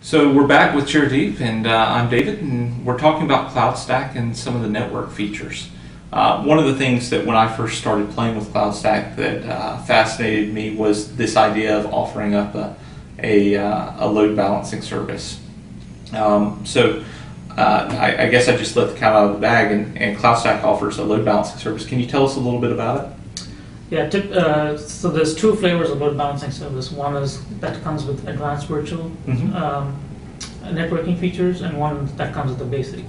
So we're back with Chiradeep, and uh, I'm David, and we're talking about CloudStack and some of the network features. Uh, one of the things that when I first started playing with CloudStack that uh, fascinated me was this idea of offering up a, a, uh, a load balancing service. Um, so uh, I, I, guess I just let the cat out of the bag, and, and CloudStack offers a load balancing service. Can you tell us a little bit about it? Yeah, tip, uh, so there's two flavors of load balancing service. One is that comes with advanced virtual mm-hmm. um, networking features, and one that comes with the basic.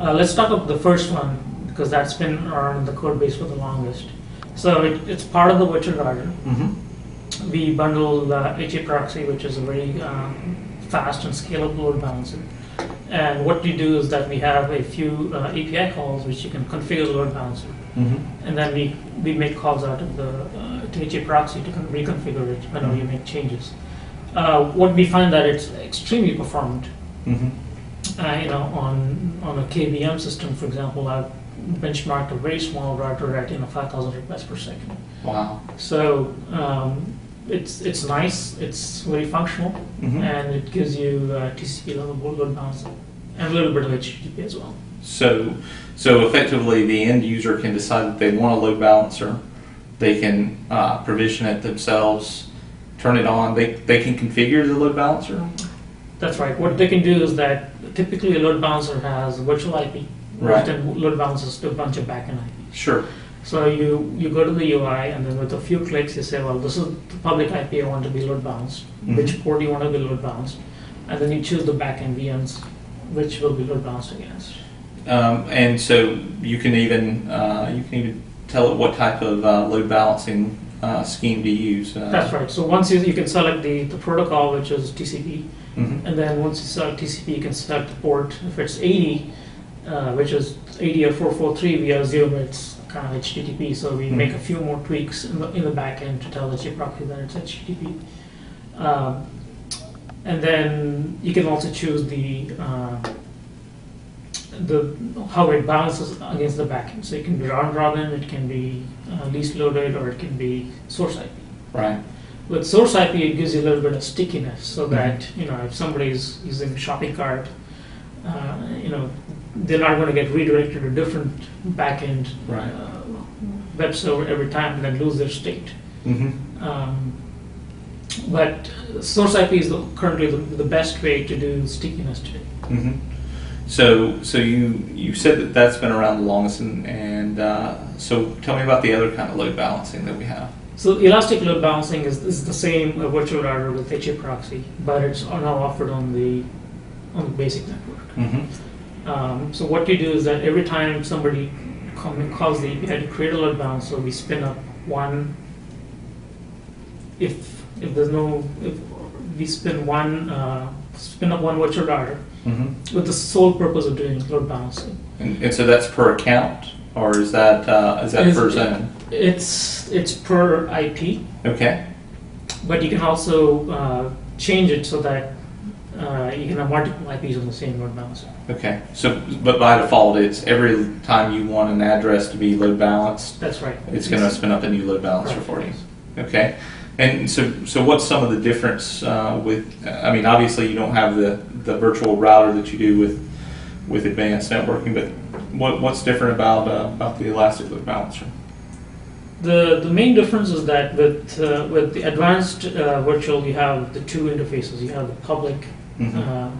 Uh, let's talk about the first one because that's been around the code base for the longest. So it, it's part of the virtual router. Mm-hmm. We bundle uh, HA proxy, which is a very um, fast and scalable load balancer. And what we do is that we have a few uh, API calls which you can configure the load balancer. Mm-hmm. And then we, we make calls out of the uh, to HA proxy to reconfigure it whenever mm-hmm. you make changes. Uh, what we find that it's extremely performant. Mm-hmm. Uh, you know, on on a KVM system, for example, I've benchmarked a very small router at you know 5,000 requests per second. Wow. So um, it's it's nice. It's very functional, mm-hmm. and it gives you uh, TCP level load balancing and a little bit of HTTP as well. So, so effectively, the end user can decide that they want a load balancer. They can uh, provision it themselves, turn it on. They they can configure the load balancer. That's right. What they can do is that typically a load balancer has virtual IP, right? And load balancers to a bunch of backend IP. Sure. So you, you go to the UI and then with a few clicks you say, well, this is the public IP I want to be load balanced. Mm-hmm. Which port do you want to be load balanced? And then you choose the backend VMs which will be load balanced against. Um, and so you can even uh, you can even tell it what type of uh, load balancing uh, scheme to use. Uh. That's right. So once you, you can select the, the protocol, which is TCP, mm-hmm. and then once you select TCP, you can select the port. If it's 80, uh, which is 80 or 443, we have zero bits kind of HTTP. So we mm-hmm. make a few more tweaks in the, in the back end to tell the HA proxy that it's HTTP. Um, and then you can also choose the uh, the how it balances against the backend. So it can be round robin, it can be uh, least loaded, or it can be source IP. Right. With source IP, it gives you a little bit of stickiness, so mm-hmm. that you know if somebody is using shopping cart, uh, you know they're not going to get redirected to a different backend right. uh, web server every time and then lose their state. Mm-hmm. Um, but source IP is the, currently the, the, best way to do stickiness today. Mm-hmm. So, so you you said that that's been around the longest, and, and uh, so tell me about the other kind of load balancing that we have. So elastic load balancing is, is the same uh, virtual router with HA proxy, but it's now offered on the on the basic network. Mm-hmm. Um, so what you do is that every time somebody calls the API to create a load balancer, we spin up one. If if there's no, if we spin one, uh, spin up one virtual router mm-hmm. with the sole purpose of doing load balancing. And, and so that's per account, or is that uh, is that it's, per zone? It's it's per IP. Okay. But you can also uh, change it so that uh, you can have multiple IPs on the same load balancer. Okay. So, but by default, it's every time you want an address to be load balanced. That's right. It's going to spin up a new load balancer for you. Okay. And so, so what's some of the difference uh, with? I mean, obviously you don't have the, the virtual router that you do with with advanced networking, but what, what's different about uh, about the elastic load balancer? The the main difference is that with uh, with the advanced uh, virtual, you have the two interfaces. You have the public mm-hmm. Uh,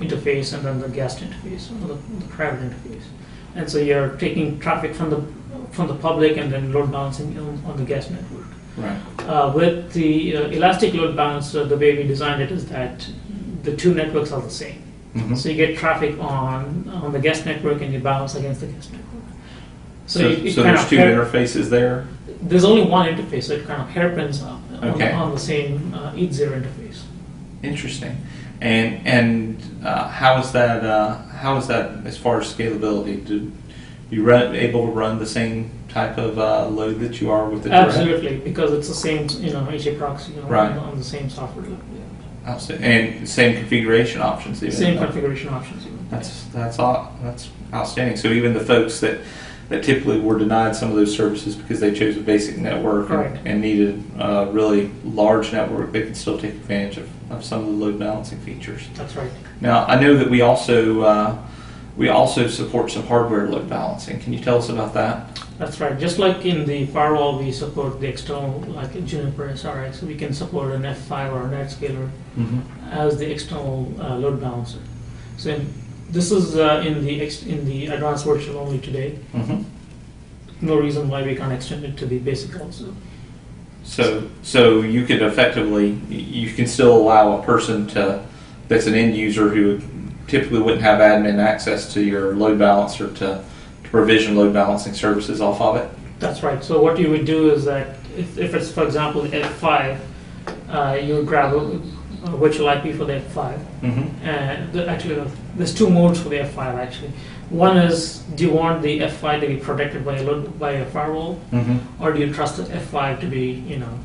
interface and then the guest interface, or the, the private interface. And so you're taking traffic from the from the public and then load balancing on, on the guest network. Right. Uh, with the uh, elastic load balancer, the way we designed it is that the two networks are the same. Mm-hmm. So you get traffic on on the guest network and you balance against the guest network. So, so, it, so there's two hair- interfaces there. There's only one interface, so it kind of hairpins up okay. on, on, the same uh, eight zero interface. Interesting. And and uh, how is that? Uh, how is that as far as scalability? Do you run able to run the same type of uh, load that you are with the Absolutely, because it's the same, you know, HA proxy, you know, right. on, the same software level. And same configuration options. Even, same configuration options. Even. That's that's all, that's outstanding. So even the folks that that typically were denied some of those services because they chose a basic network Correct. and, and needed a really large network, they can still take advantage of, of some of the load balancing features. That's right. Now, I know that we also uh, we also support some hardware load balancing. Can you tell us about that? That's right. Just like in the firewall, we support the external, like Juniper SRX, we can support an F5 or a NetScaler Mm-hmm. as the external uh, load balancer. So in, this is uh, in the ex- in the advanced virtual only today. Mm-hmm. No reason why we can't extend it to the basic also. So, so you could effectively, you can still allow a person to, that's an end user who typically wouldn't have admin access to your load balancer to, to provision load balancing services off of it. That's right. So what you would do is that if, if it's for example the F5, uh, you would grab a virtual IP for the F5. Mm-hmm. And the, actually, uh, there's two modes for the F5 actually. One is, do you want the F5 to be protected by a load, by a firewall, Mm-hmm. or do you trust the F5 to be, you know,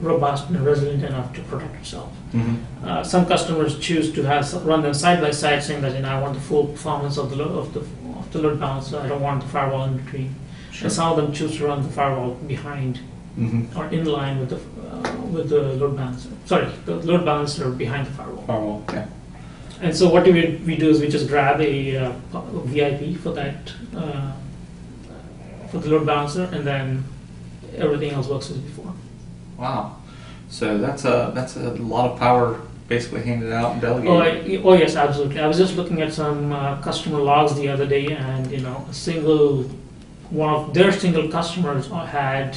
robust and resilient enough to protect itself? Mm-hmm. Uh, some customers choose to have run them side by side, saying that you know I want the full performance of the lo- of the of the load balancer. I don't want the firewall in between. Sure. And some of them choose to run the firewall behind Mm-hmm. or in line with the uh, with the load balancer. Sorry, the load balancer behind the firewall. Firewall, yeah. And so what do we, we do is we just grab a, uh, VIP for that uh, for the load balancer, and then everything else works as before. Wow. So that's a that's a lot of power basically handed out and delegated. Oh, I, oh yes, absolutely. I was just looking at some uh, customer logs the other day, and you know, a single one of their single customers had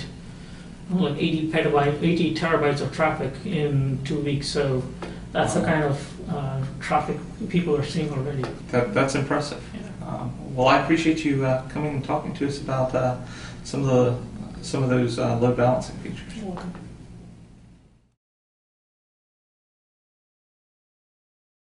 you know, like 80 petabyte, 80 terabytes of traffic in two weeks. So that's the kind of uh, traffic people are seeing already. That, that's impressive. Yeah. Um, well, I appreciate you uh, coming and talking to us about uh, some of the some of those uh, load balancing features. Welcome.